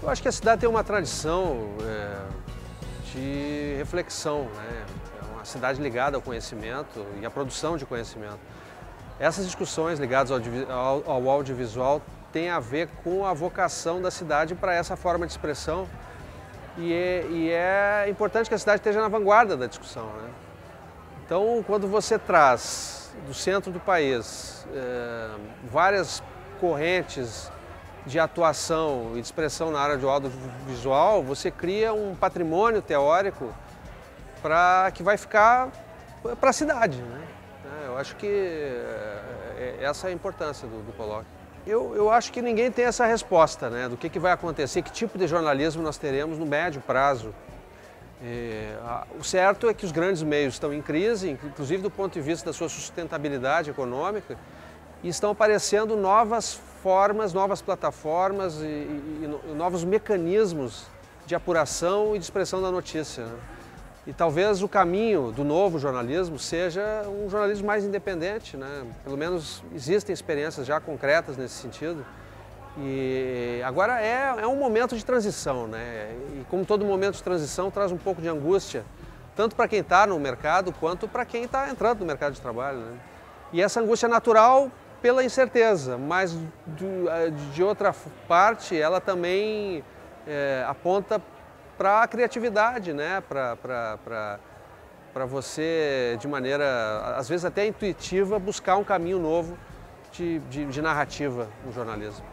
Eu acho que a cidade tem uma tradição é, de reflexão, né? é uma cidade ligada ao conhecimento e à produção de conhecimento. Essas discussões ligadas ao, audiovisual têm a ver com a vocação da cidade para essa forma de expressão e é, e é, importante que a cidade esteja na vanguarda da discussão. Né? Então, quando você traz do centro do país é, várias correntes de atuação e de expressão na área do audiovisual, você cria um patrimônio teórico para que vai ficar para a cidade. Né? Eu acho que é, é, essa é a importância do, do colóquio. Eu, eu, acho que ninguém tem essa resposta né, do que, que vai acontecer, que tipo de jornalismo nós teremos no médio prazo. É, a, o certo é que os grandes meios estão em crise, inclusive do ponto de vista da sua sustentabilidade econômica, e estão aparecendo novas formas, novas plataformas e, e, e novos mecanismos de apuração e de expressão da notícia. Né? E talvez o caminho do novo jornalismo seja um jornalismo mais independente, né? Pelo menos existem experiências já concretas nesse sentido. E agora é, é um momento de transição, né? E como todo momento de transição traz um pouco de angústia, tanto para quem está no mercado quanto para quem está entrando no mercado de trabalho, né? E essa angústia natural pela incerteza, mas de, de outra parte ela também é, aponta para a criatividade, né? para você, de maneira, às vezes até intuitiva, buscar um caminho novo de, de, de narrativa no jornalismo.